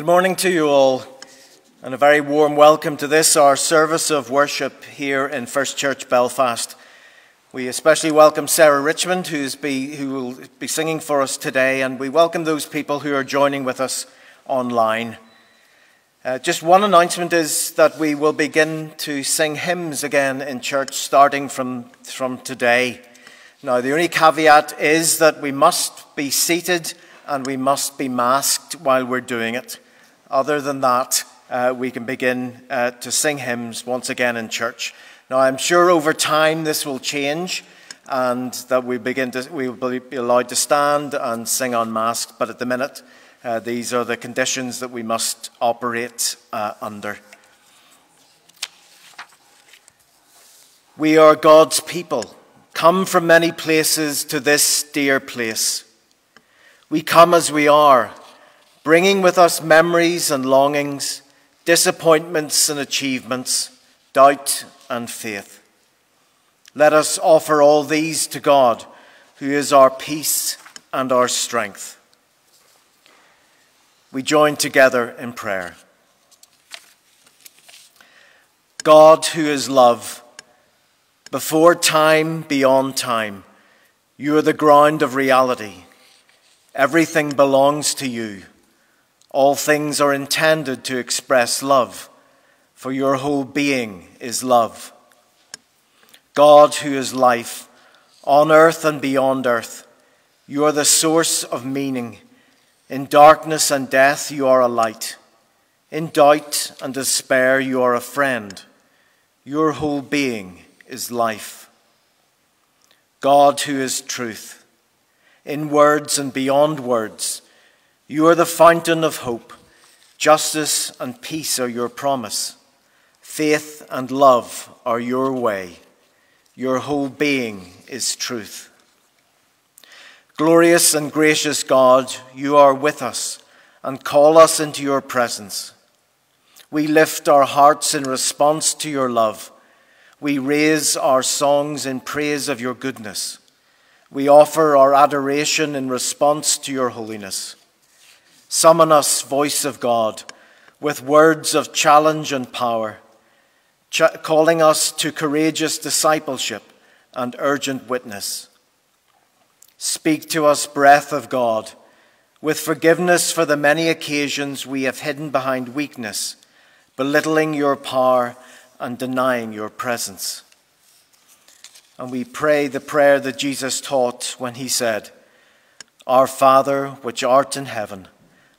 Good morning to you all, and a very warm welcome to this, our service of worship here in First Church Belfast. We especially welcome Sarah Richmond, who's be, who will be singing for us today, and we welcome those people who are joining with us online. Uh, just one announcement is that we will begin to sing hymns again in church starting from, from today. Now, the only caveat is that we must be seated and we must be masked while we're doing it. Other than that, uh, we can begin uh, to sing hymns once again in church. Now, I'm sure over time this will change and that we, begin to, we will be allowed to stand and sing unmasked, but at the minute, uh, these are the conditions that we must operate uh, under. We are God's people, come from many places to this dear place. We come as we are, bringing with us memories and longings, disappointments and achievements, doubt and faith. Let us offer all these to God, who is our peace and our strength. We join together in prayer. God, who is love, before time, beyond time, you are the ground of reality. Everything belongs to you. All things are intended to express love, for your whole being is love. God, who is life, on earth and beyond earth, you are the source of meaning. In darkness and death, you are a light. In doubt and despair, you are a friend. Your whole being is life. God, who is truth, in words and beyond words. You are the fountain of hope. Justice and peace are your promise. Faith and love are your way. Your whole being is truth. Glorious and gracious God, you are with us and call us into your presence. We lift our hearts in response to your love. We raise our songs in praise of your goodness. We offer our adoration in response to your holiness. Summon us, voice of God, with words of challenge and power, ch- calling us to courageous discipleship and urgent witness. Speak to us, breath of God, with forgiveness for the many occasions we have hidden behind weakness, belittling your power and denying your presence. And we pray the prayer that Jesus taught when he said, Our Father, which art in heaven,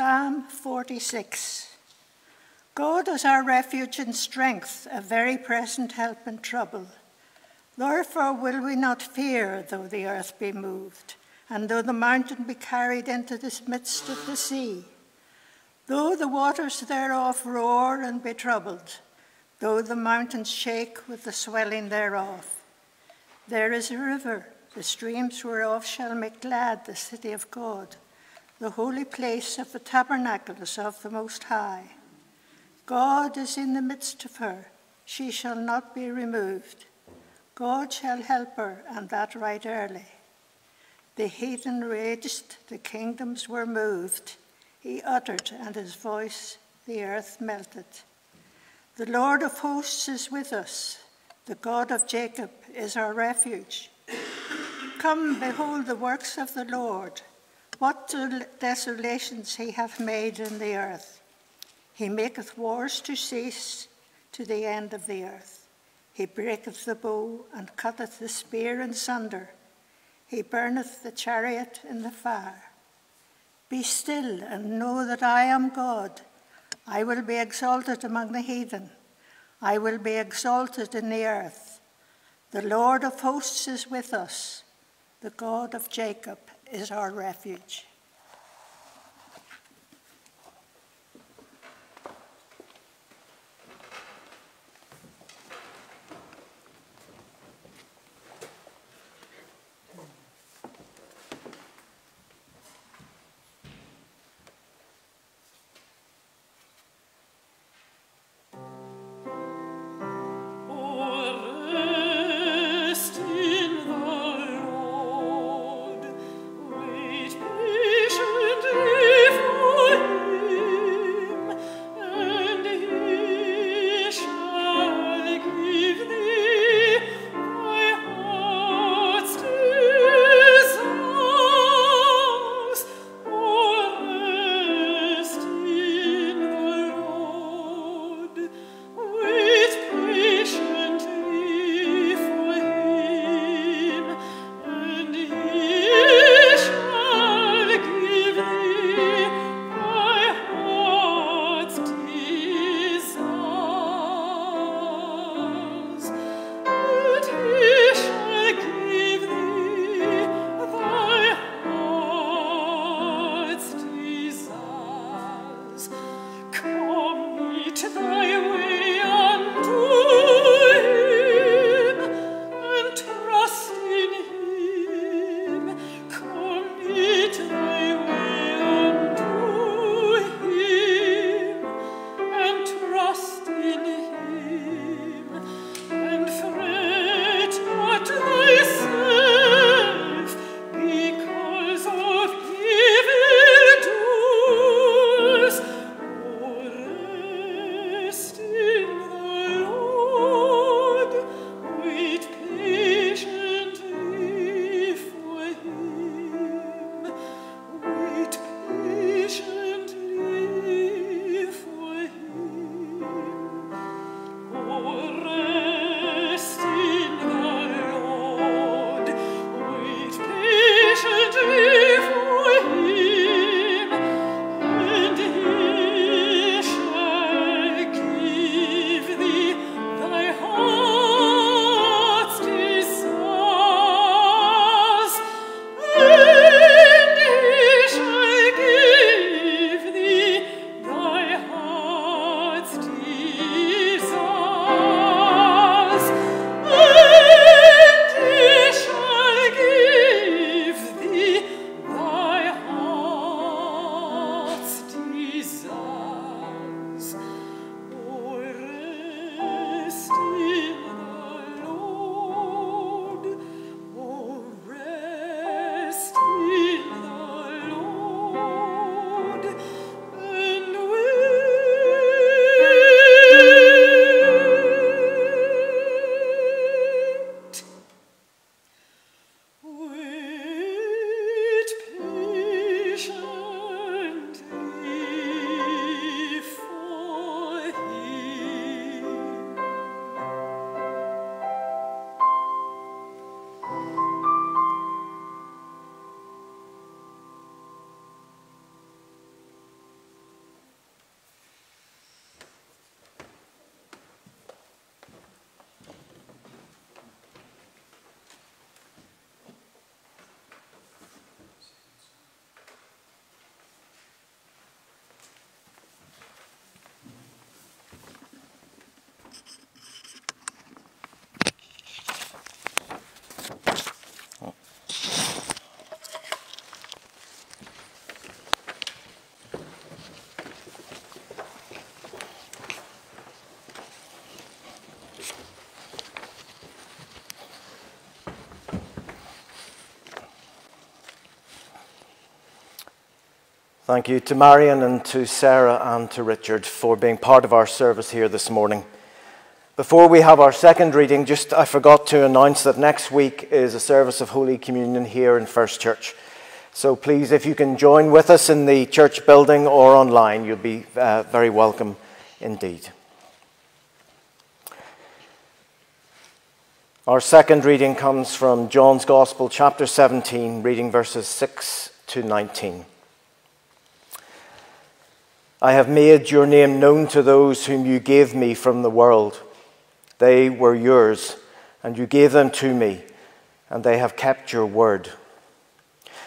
Psalm 46 God is our refuge and strength, a very present help in trouble. Therefore will we not fear, though the earth be moved, and though the mountain be carried into the midst of the sea. Though the waters thereof roar and be troubled, though the mountains shake with the swelling thereof. There is a river, the streams whereof shall make glad the city of God the holy place of the tabernacles of the Most High. God is in the midst of her, she shall not be removed. God shall help her, and that right early. The heathen raged, the kingdoms were moved. He uttered, and his voice the earth melted. The Lord of hosts is with us. The God of Jacob is our refuge. Come, behold the works of the Lord what desolations he hath made in the earth. He maketh wars to cease to the end of the earth. He breaketh the bow and cutteth the spear in sunder. He burneth the chariot in the fire. Be still and know that I am God. I will be exalted among the heathen. I will be exalted in the earth. The Lord of hosts is with us. The God of Jacob is our refuge. Thank you to Marion and to Sarah and to Richard for being part of our service here this morning. Before we have our second reading, just I forgot to announce that next week is a service of Holy Communion here in First Church. So please, if you can join with us in the church building or online, you'll be uh, very welcome indeed. Our second reading comes from John's Gospel, chapter 17, reading verses 6 to 19. I have made your name known to those whom you gave me from the world. They were yours, and you gave them to me, and they have kept your word.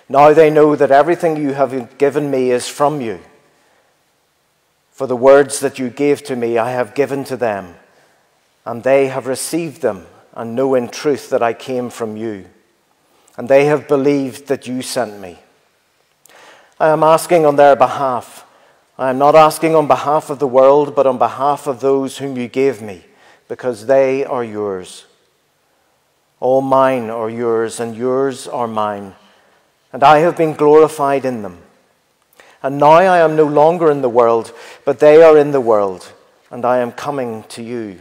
Now they know that everything you have given me is from you. For the words that you gave to me, I have given to them, and they have received them, and know in truth that I came from you. And they have believed that you sent me. I am asking on their behalf I am not asking on behalf of the world, but on behalf of those whom you gave me, because they are yours. All mine are yours, and yours are mine, and I have been glorified in them. And now I am no longer in the world, but they are in the world, and I am coming to you.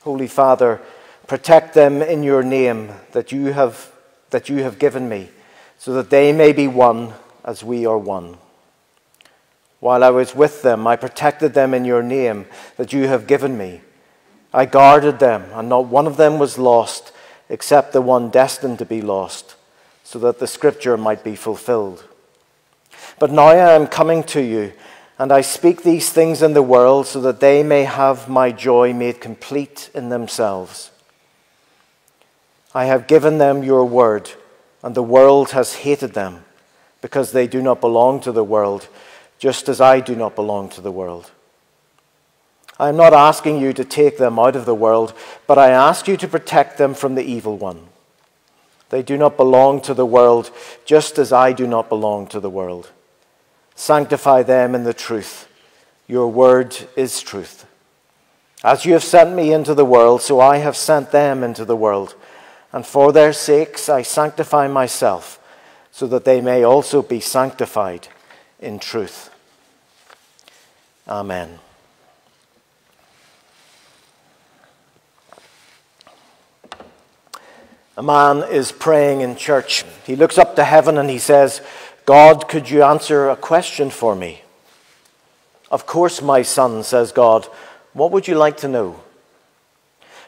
Holy Father, protect them in your name that you have, that you have given me, so that they may be one as we are one. While I was with them, I protected them in your name that you have given me. I guarded them, and not one of them was lost except the one destined to be lost, so that the scripture might be fulfilled. But now I am coming to you, and I speak these things in the world so that they may have my joy made complete in themselves. I have given them your word, and the world has hated them, because they do not belong to the world just as I do not belong to the world. I am not asking you to take them out of the world, but I ask you to protect them from the evil one. They do not belong to the world, just as I do not belong to the world. Sanctify them in the truth. Your word is truth. As you have sent me into the world, so I have sent them into the world. And for their sakes I sanctify myself, so that they may also be sanctified in truth. Amen. A man is praying in church. He looks up to heaven and he says, God, could you answer a question for me? Of course, my son, says God. What would you like to know?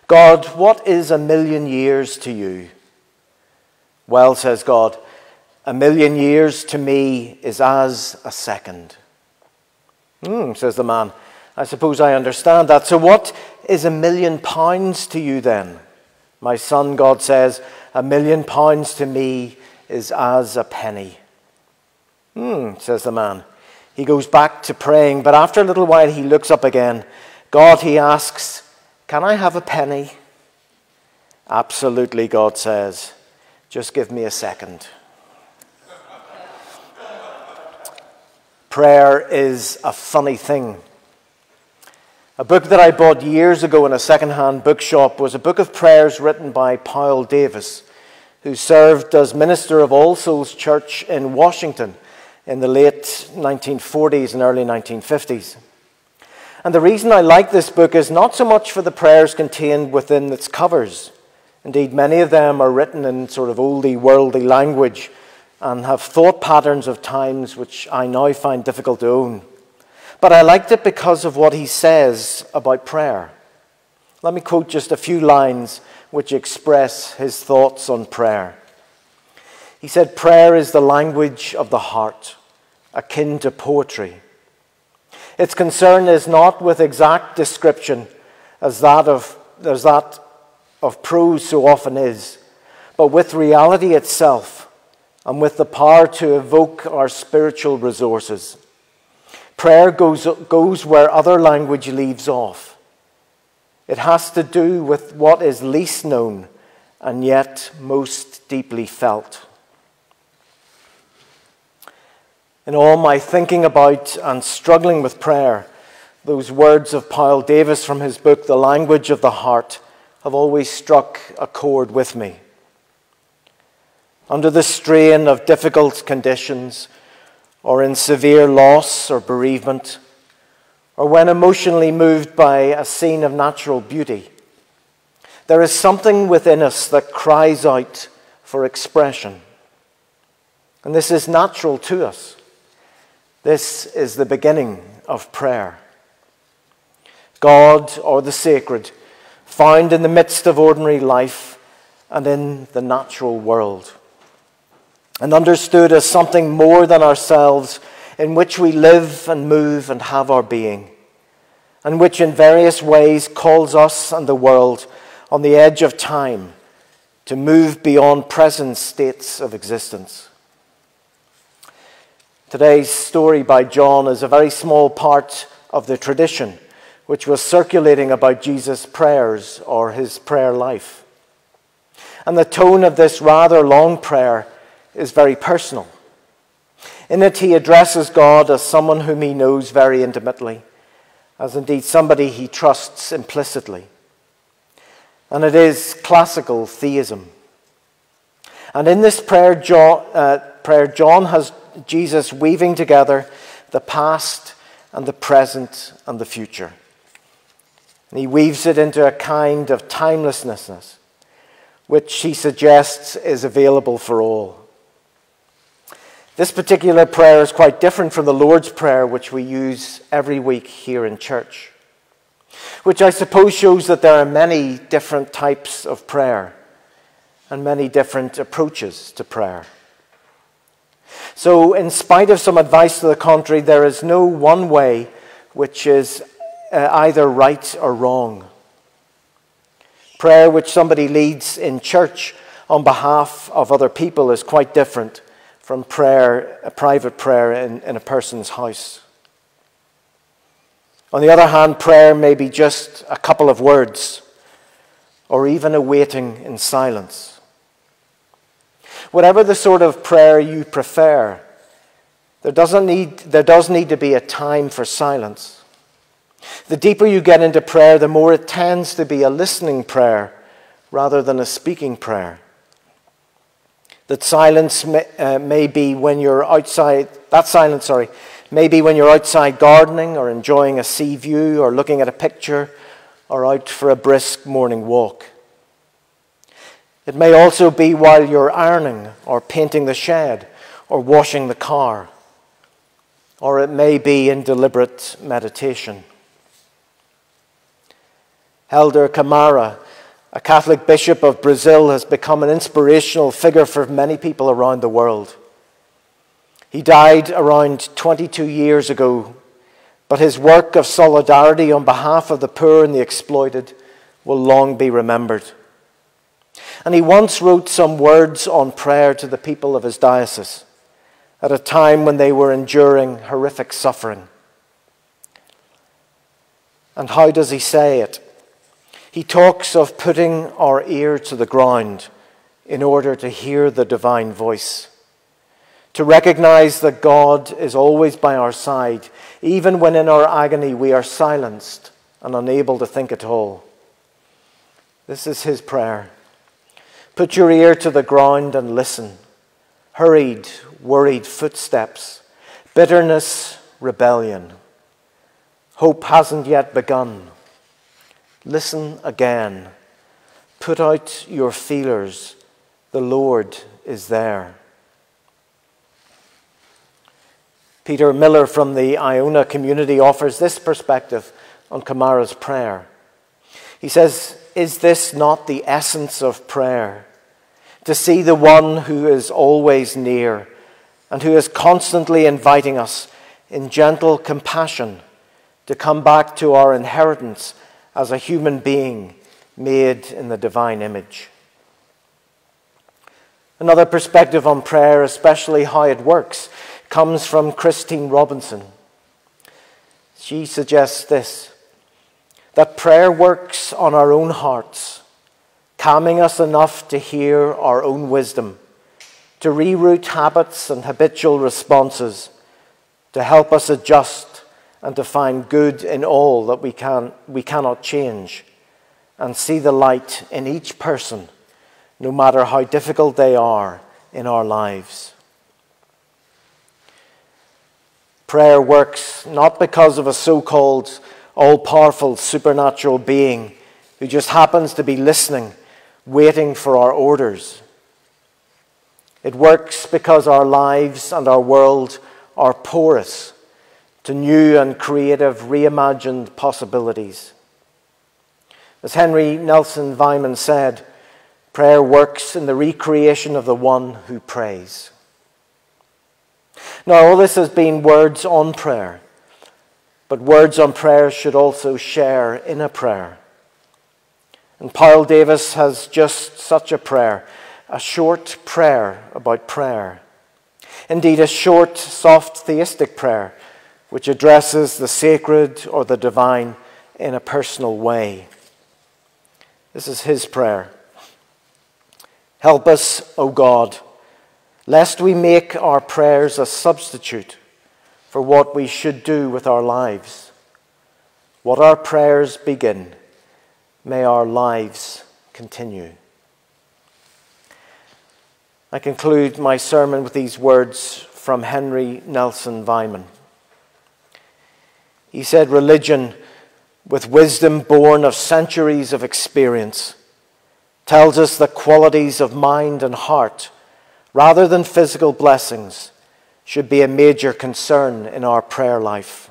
God, what is a million years to you? Well, says God, a million years to me is as a second. Hmm, says the man. I suppose I understand that. So, what is a million pounds to you then? My son, God says, a million pounds to me is as a penny. Hmm, says the man. He goes back to praying, but after a little while he looks up again. God, he asks, Can I have a penny? Absolutely, God says. Just give me a second. Prayer is a funny thing. A book that I bought years ago in a second-hand bookshop was a book of prayers written by Powell Davies, who served as minister of All Souls Church in Washington in the late 1940s and early 1950s. And the reason I like this book is not so much for the prayers contained within its covers. Indeed, many of them are written in sort of oldie, worldly language and have thought patterns of times which I now find difficult to own. But I liked it because of what he says about prayer. Let me quote just a few lines which express his thoughts on prayer. He said, Prayer is the language of the heart, akin to poetry. Its concern is not with exact description as that of, as that of prose so often is, but with reality itself and with the power to evoke our spiritual resources. Prayer goes, goes where other language leaves off. It has to do with what is least known and yet most deeply felt. In all my thinking about and struggling with prayer, those words of Powell Davies from his book, The Language of the Heart, have always struck a chord with me. Under the strain of difficult conditions, or in severe loss or bereavement, or when emotionally moved by a scene of natural beauty. There is something within us that cries out for expression. And this is natural to us. This is the beginning of prayer. God, or the sacred, found in the midst of ordinary life and in the natural world, and understood as something more than ourselves in which we live and move and have our being, and which in various ways calls us and the world on the edge of time to move beyond present states of existence. Today's story by John is a very small part of the tradition which was circulating about Jesus' prayers or his prayer life. And the tone of this rather long prayer is very personal. In it, he addresses God as someone whom he knows very intimately, as indeed somebody he trusts implicitly. And it is classical theism. And in this prayer, John, uh, prayer, John has Jesus weaving together the past and the present and the future. And he weaves it into a kind of timelessness, which he suggests is available for all. This particular prayer is quite different from the Lord's Prayer, which we use every week here in church, which I suppose shows that there are many different types of prayer and many different approaches to prayer. So, in spite of some advice to the contrary, there is no one way which is uh, either right or wrong. Prayer which somebody leads in church on behalf of other people is quite different from prayer, a private prayer in, in a person's house. On the other hand, prayer may be just a couple of words or even a waiting in silence. Whatever the sort of prayer you prefer, there, doesn't need, there does need to be a time for silence. The deeper you get into prayer, the more it tends to be a listening prayer rather than a speaking prayer. That silence may, uh, may be when you're outside, that silence, sorry, maybe when you're outside gardening or enjoying a sea view or looking at a picture or out for a brisk morning walk. It may also be while you're ironing or painting the shed or washing the car. Or it may be in deliberate meditation. Helder Camara, a Catholic bishop of Brazil, has become an inspirational figure for many people around the world. He died around 22 years ago, but his work of solidarity on behalf of the poor and the exploited will long be remembered. And he once wrote some words on prayer to the people of his diocese at a time when they were enduring horrific suffering. And how does he say it? He talks of putting our ear to the ground in order to hear the divine voice, to recognize that God is always by our side, even when in our agony we are silenced and unable to think at all. This is his prayer. Put your ear to the ground and listen. Hurried, worried footsteps, bitterness, rebellion. Hope hasn't yet begun. Listen again. Put out your feelers. The Lord is there. Peter Millar from the Iona community offers this perspective on Camara's prayer. He says, is this not the essence of prayer? To see the one who is always near and who is constantly inviting us in gentle compassion to come back to our inheritance as a human being made in the divine image. Another perspective on prayer, especially how it works, comes from Christine Robinson. She suggests this that prayer works on our own hearts, calming us enough to hear our own wisdom, to reroute habits and habitual responses, to help us adjust and to find good in all that we, can, we cannot change, and see the light in each person, no matter how difficult they are in our lives. Prayer works not because of a so called all powerful supernatural being who just happens to be listening, waiting for our orders. It works because our lives and our world are porous to new and creative, reimagined possibilities. As Henry Nelson Wieman said, prayer works in the recreation of the one who prays. Now, all this has been words on prayer, but words on prayer should also share in a prayer. And Paul Davies has just such a prayer, a short prayer about prayer. Indeed, a short, soft, theistic prayer which addresses the sacred or the divine in a personal way. This is his prayer. Help us, O God lest we make our prayers a substitute for what we should do with our lives. What our prayers begin, may our lives continue. I conclude my sermon with these words from Henry Nelson Wieman. He said, Religion, with wisdom born of centuries of experience, tells us the qualities of mind and heart rather than physical blessings, should be a major concern in our prayer life.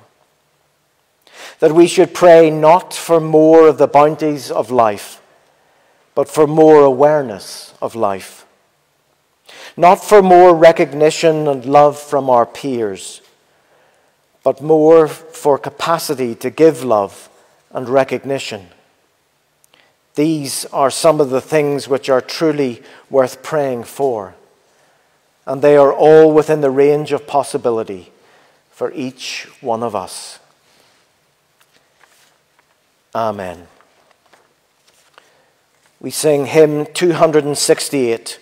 That we should pray not for more of the bounties of life, but for more awareness of life. Not for more recognition and love from our peers, but more for capacity to give love and recognition. These are some of the things which are truly worth praying for and they are all within the range of possibility for each one of us. Amen. We sing hymn 268,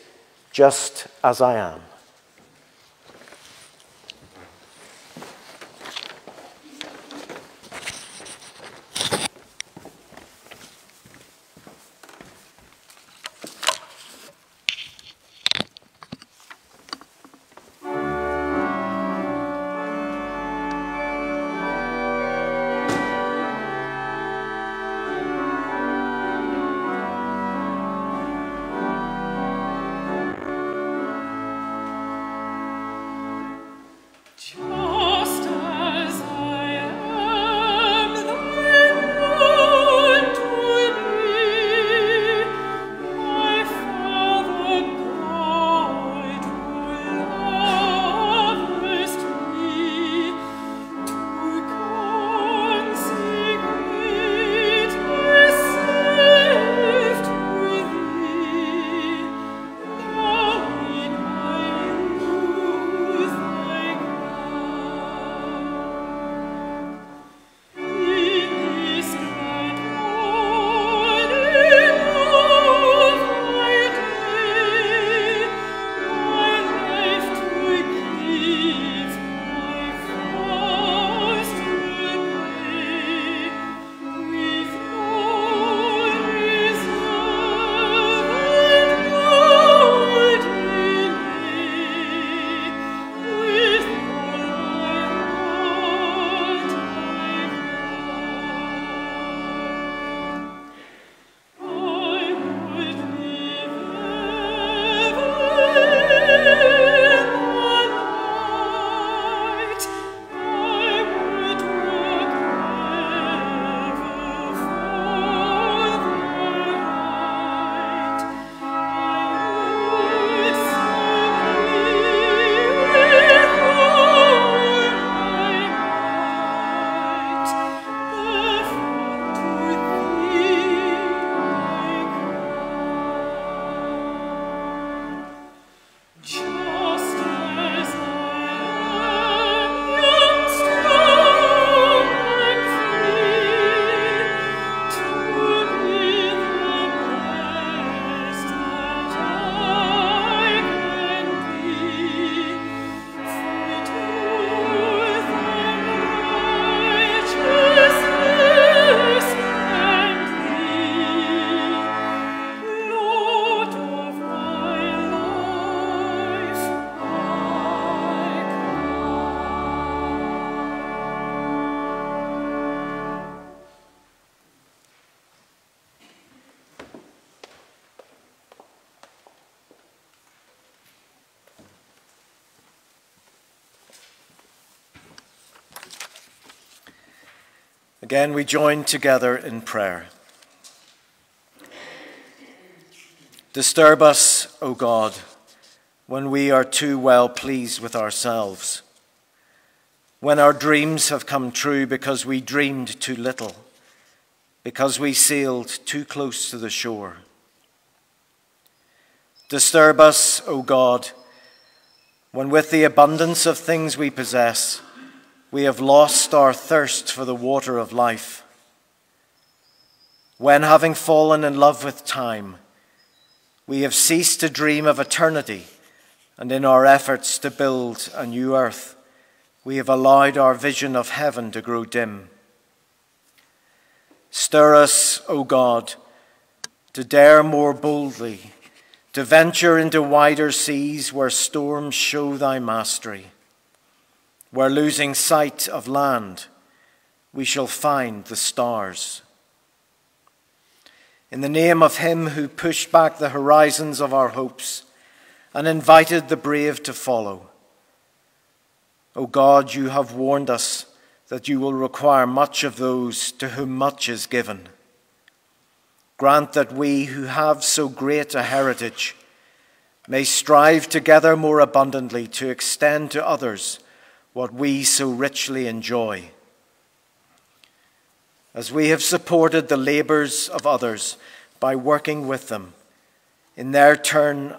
Just as I Am. Again, we join together in prayer. Disturb us, O God, when we are too well pleased with ourselves, when our dreams have come true because we dreamed too little, because we sailed too close to the shore. Disturb us, O God, when with the abundance of things we possess, we have lost our thirst for the water of life. When, having fallen in love with time, we have ceased to dream of eternity, and in our efforts to build a new earth, we have allowed our vision of heaven to grow dim. Stir us, O God, to dare more boldly, to venture into wider seas where storms show thy mastery where losing sight of land, we shall find the stars. In the name of Him who pushed back the horizons of our hopes and invited the brave to follow. O God, you have warned us that you will require much of those to whom much is given. Grant that we who have so great a heritage may strive together more abundantly to extend to others what we so richly enjoy. As we have supported the labors of others by working with them, in their turn,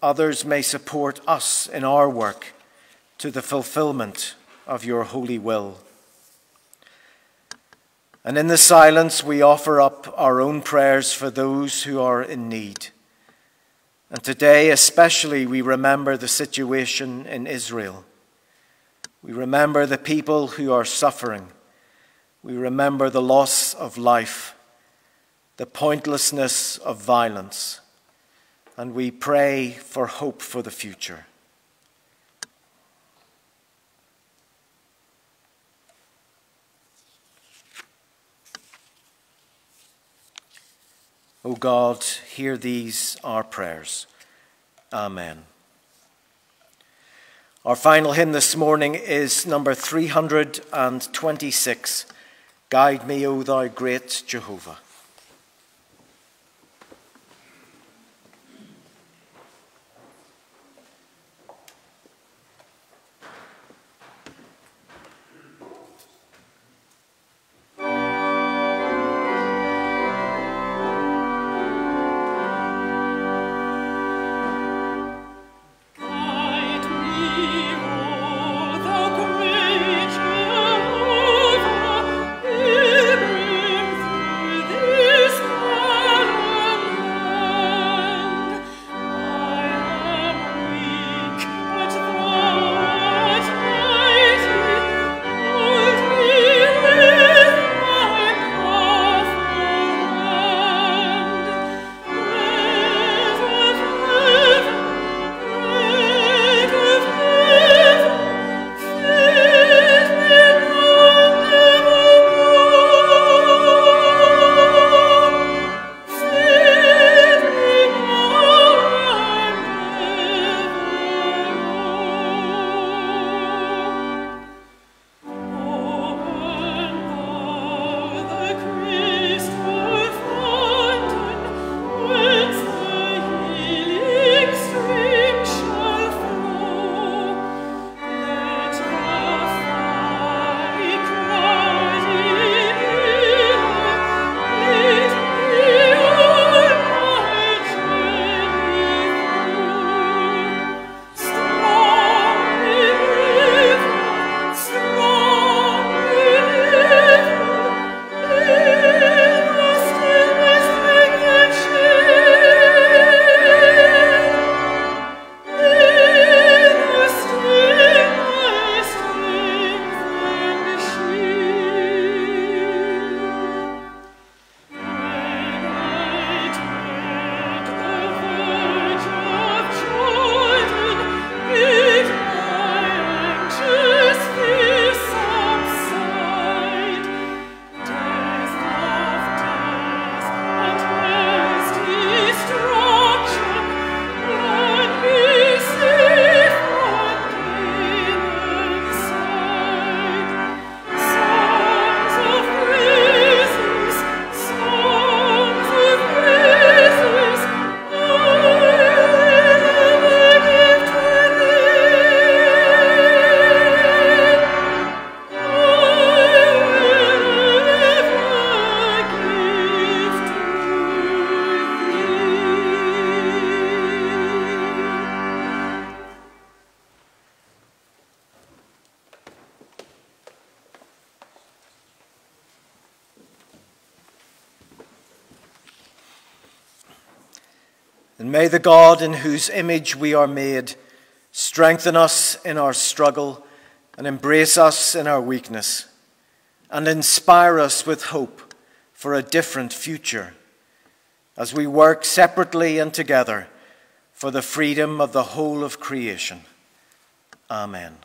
others may support us in our work to the fulfillment of your holy will. And in the silence, we offer up our own prayers for those who are in need. And today, especially, we remember the situation in Israel. We remember the people who are suffering. We remember the loss of life, the pointlessness of violence, and we pray for hope for the future. O God, hear these our prayers. Amen. Our final hymn this morning is number 326 Guide me, O thou great Jehovah. And may the God in whose image we are made strengthen us in our struggle and embrace us in our weakness and inspire us with hope for a different future as we work separately and together for the freedom of the whole of creation. Amen.